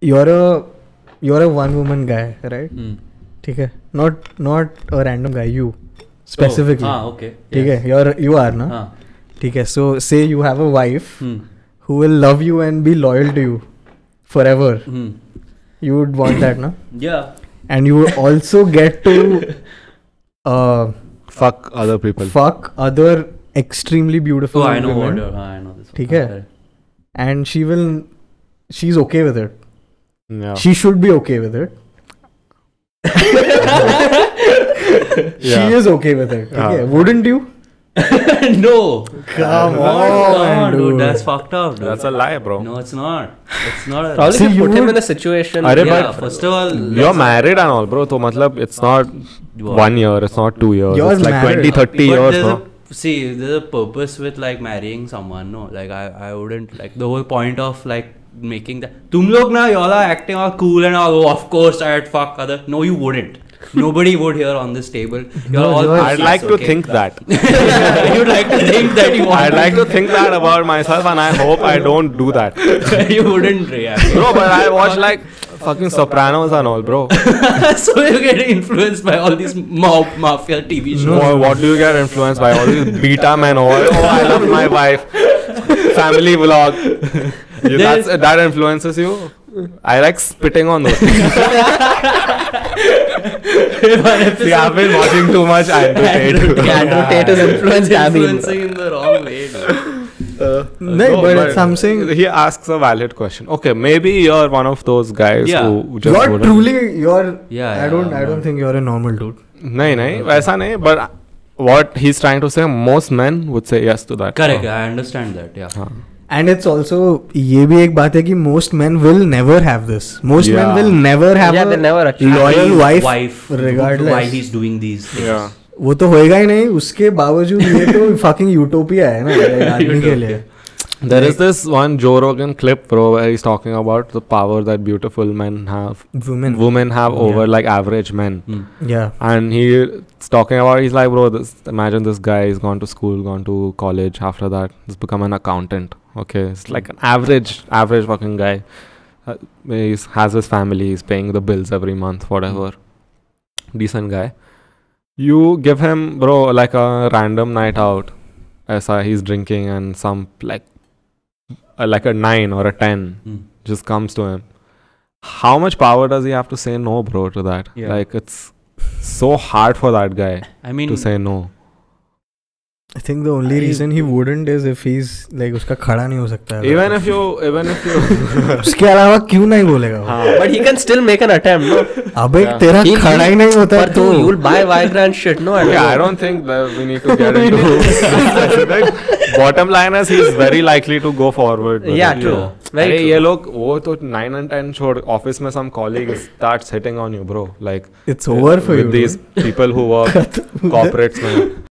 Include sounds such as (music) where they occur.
you're a you're a one woman guy, right? Hmm. ठीक है not not a random guy you specifically हाँ okay. ठीक yes. है you're you are ना हाँ. ठीक है so say you have a wife Hmm. who will love you and be loyal to you forever Hmm. you would want that na (coughs) Yeah. and you would also get to (laughs) uh, Fuck other people. fuck other extremely beautiful Oh, I know women what. you're- हाँ, I know this. one. ठीक है? हाँ, correct. and she will she's okay with it yeah. she should be okay with it (laughs) she Yeah. is okay with it Yeah. okay wouldn't you (laughs) no. come on, Come on, dude. dude. That's fucked up. Dude. That's a lie, bro. No, it's not. It's not. A, (laughs) Probably See, to you put him in a situation. Arre, yeah, but first of all, You're married and all, bro. So, matlab, it's not one year, it's not two years. You're it's like married. 20, 30 But years, there's bro. a, see, there's a purpose with like marrying someone. No, like I, I wouldn't like the whole point of like making that. Tum log na, y'all are acting all cool and all. Oh, of course I'd fuck other. No, you wouldn't. Nobody would here on this table. You're No, all. you're- I'd like to okay? think that. (laughs) You'd like to think that you want. I'd like to think that about myself, and I hope I don't do that. (laughs) you wouldn't react. Bro, but I watch like fucking Sopranos and all, bro. (laughs) so you get influenced by all these mob mafia TV shows. What, what do you get influenced by? All these beta men. Oh, oh I love my wife. Family vlog. You, that's, that influences you. I like spitting on those. things. (laughs) See, I've been watching too much Andrew (laughs) Tate. Yeah, Andrew Tate is influenced Abby. influencing in the wrong way. dude. no, but, it's something He asks a valid question. Okay, maybe you're one of those guys Yeah. who just you're wouldn't- truly you're Yeah, I yeah, don't I man. don't think you're a normal dude नहीं नहीं वैसा नहीं but what he's trying to say most men would say yes to that Correct. I understand that. Yeah. हाँ. and it's also ये भी एक बात है कि most men will never have this most men Yeah. will never have Yeah, a they never achieve. loyal His wife, wife regardless Why he's doing these things. yeah वो तो होएगा ही नहीं उसके बावजूद ये तो (laughs) fucking यूटोपिया है ना एक आदमी के लिए there is this one Joe Rogan clip bro where he's talking about the power that beautiful men have women women have over Yeah. like average men Hmm. yeah and he's talking about he's like bro this imagine this guy has gone to school gone to college after that he's become an accountant okay it's like an average average fucking guy. Uh, he has his family he's paying the bills every month whatever. Decent guy. You give him bro like a random night out. As he's drinking and some like uh, like a 9 or a 10 Hmm. just comes to him. How much power does he have to say no bro to that? Yeah. like it's so hard for that guy I mean, to say no I think the only I- reason he wouldn't is if he's like उसका खड़ा नहीं हो सकता है even if you even if you उसके अलावा क्यों नहीं बोलेगा वो? हाँ. But he can still make an attempt, no? अबे Yeah. तेरा He- खड़ा ही नहीं होता But तो you, you'll buy Viagra and shit, no? And okay, I don't think that we need to get (laughs) into like, bottom line is he's very likely to go forward with Yeah, it. true. Very अरे true. ये लोग वो तो 9 and 10 छोड़ office में some colleague starts hitting on you bro like it's over for with you these people who work corporates में